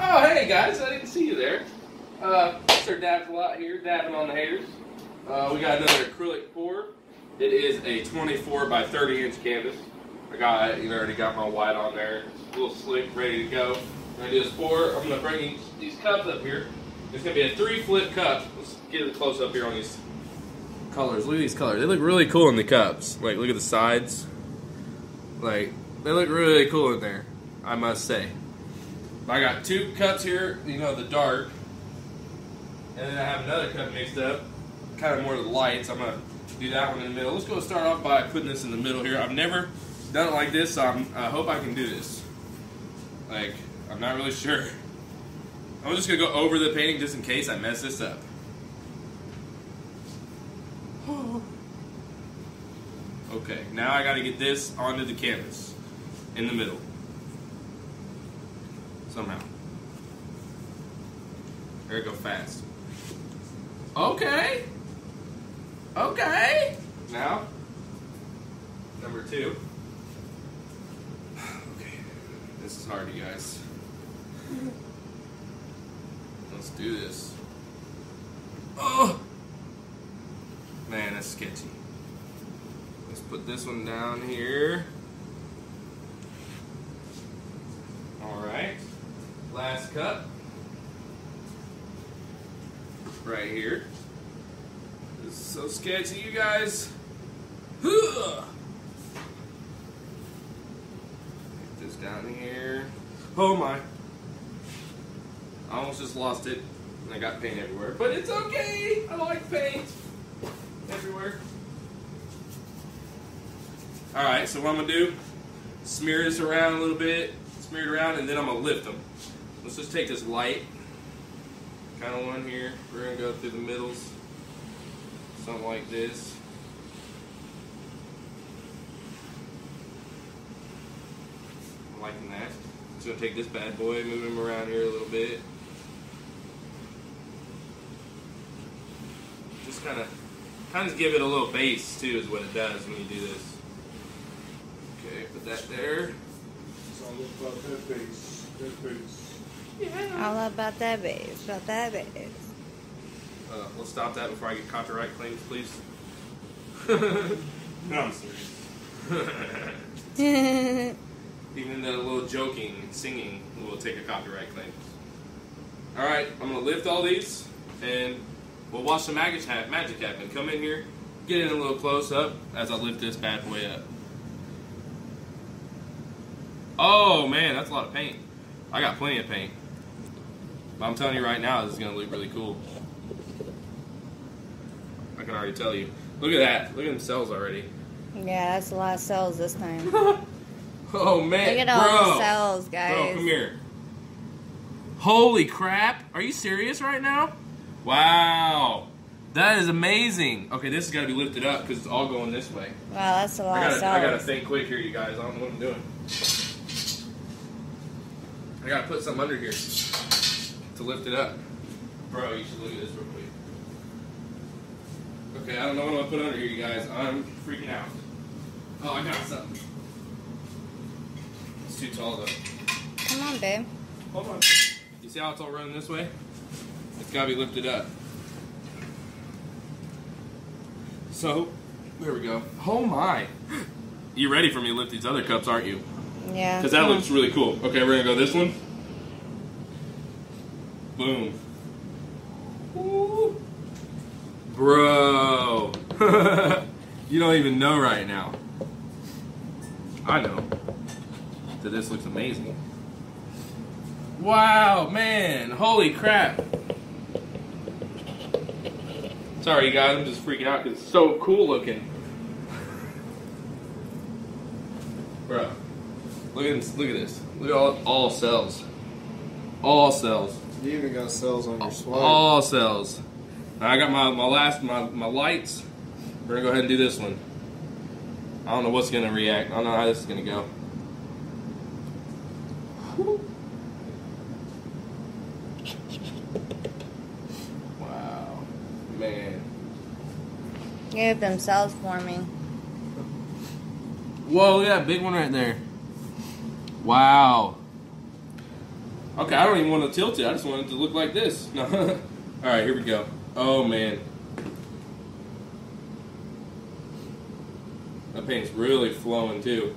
Oh, hey guys, I didn't see you there. Uh, Mr. Dabs a lot here, dabbing on the haters. Uh, we got another acrylic pour. It is a 24 by 30 inch canvas. I got, you know, already got my white on there. It's a little slick, ready to go. I'm gonna do this pour. I'm gonna bring these, these cups up here. It's gonna be a three flip cup. Let's get a close up here on these colors. Look at these colors. They look really cool in the cups. Like, look at the sides. Like, they look really cool in there, I must say. I got two cups here, you know, the dark. And then I have another cup mixed up, kind of more of the lights. I'm gonna do that one in the middle. Let's go start off by putting this in the middle here. I've never done it like this, so I'm, I hope I can do this. Like, I'm not really sure. I'm just gonna go over the painting just in case I mess this up. Okay, now I gotta get this onto the canvas in the middle. Somehow. There go fast. Okay. Okay. Now, number two. Okay, this is hard, you guys. Let's do this. Oh! Man, that's sketchy. Let's put this one down here. Alright. Last cup. Right here. This is so sketchy, you guys. Get this down here. Oh my. I almost just lost it. And I got paint everywhere. But it's okay. I like paint. Everywhere. Alright, so what I'm going to do, smear this around a little bit, smear it around, and then I'm going to lift them. Let's just take this light kind of one here. We're going to go through the middles, something like this. I'm liking that. Just going to take this bad boy, move him around here a little bit. Just kind of, kind of give it a little base too is what it does when you do this. Okay, put that there. It's all about that base. That base. All about that base, about that base. Uh, let's stop that before I get copyright claims, please. No, I'm serious. Even the little joking and singing will take a copyright claim. All right, I'm gonna lift all these, and we'll watch the magic hat. Magic happen. Come in here, get in a little close up as I lift this bad boy up. Oh man, that's a lot of paint. I got plenty of paint. But I'm telling you right now, this is gonna look really cool. I can already tell you. Look at that. Look at them cells already. yeah, that's a lot of cells this time. Oh man, Look at all bro. the cells, guys. Bro, come here. Holy crap! Are you serious right now? Wow, that is amazing. Okay, this has got to be lifted up because it's all going this way. Wow, that's a lot I of gotta, I gotta think quick here, you guys. I don't know what I'm doing. I gotta put something under here to lift it up. Bro, you should look at this real quick. Okay, I don't know what I'm gonna put under here, you guys. I'm freaking out. Oh, I got something. It's too tall though. Come on, babe. Hold on. You see how it's all running this way? It's got to be lifted up. So, there we go. Oh my. You ready for me to lift these other cups, aren't you? Yeah. Because that come looks really cool. Okay, we're going to go this one. Boom. Woo. Bro. you don't even know right now. I know. That this looks amazing. Wow, man. Holy crap. Sorry, you guys. I'm just freaking out because it's so cool looking. Bro, look at this. Look at this. Look at all, all cells. All cells. You even got cells on your swipe. All cells. Now, I got my, my last, my, my lights. We're going to go ahead and do this one. I don't know what's going to react. I don't know how this is going to go. Wow. Man. You have them cells forming. Whoa, look at that big one right there. Wow. Okay, I don't even want to tilt it. I just want it to look like this. No. All right, here we go. Oh man, that paint's really flowing too.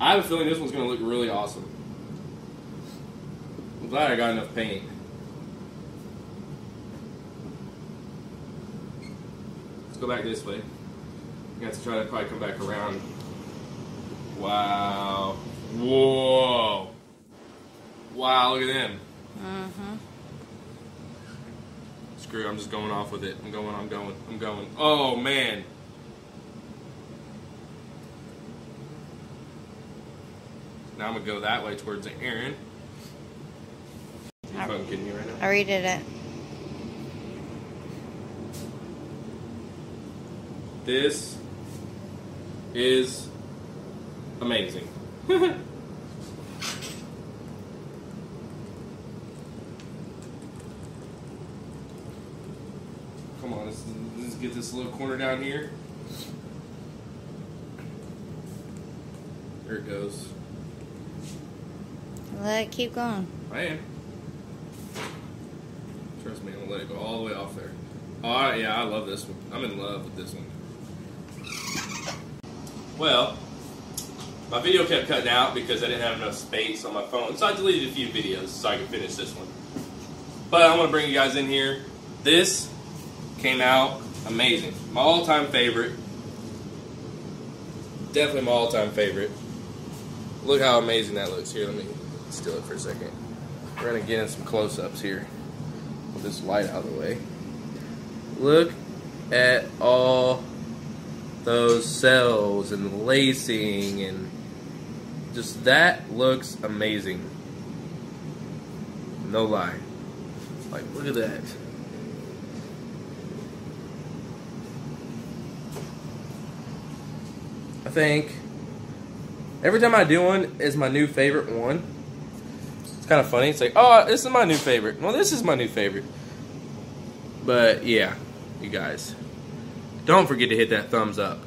I have a feeling this one's gonna look really awesome. I'm glad I got enough paint. Let's go back this way. You have to try to probably come back around. Wow. Whoa. Wow, look at them. Mm-hmm. Screw I'm just going off with it. I'm going, I'm going, I'm going. Oh, man. Now I'm going to go that way towards Aaron. I, I'm kidding you right now. I redid it. This is amazing. Come on, let's, let's get this little corner down here. There it goes. Let it keep going. I am. Trust me, I'm gonna let it go all the way off there. Oh yeah, I love this one. I'm in love with this one. Well, my video kept cutting out because I didn't have enough space on my phone, so I deleted a few videos so I could finish this one. But I want to bring you guys in here. This came out amazing. My all-time favorite. Definitely my all-time favorite. Look how amazing that looks. Here, let me steal it for a second. We're gonna get in some close-ups here. Put this light out of the way. Look at all those cells and lacing and just that looks amazing. No lie. Like look at that. I think every time I do one is my new favorite one. It's kind of funny. It's like, oh, this is my new favorite. Well, this is my new favorite. But yeah, you guys, don't forget to hit that thumbs up.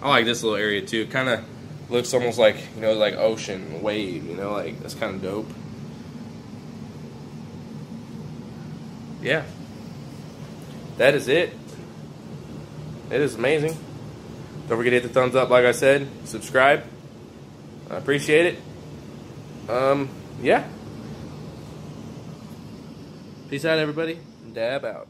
I like this little area too. Kind of looks almost like you know, like ocean wave. You know, like that's kind of dope. Yeah, that is it. It is amazing. Don't forget to hit the thumbs up, like I said. Subscribe. I appreciate it. Um, yeah. Peace out, everybody. Dab out.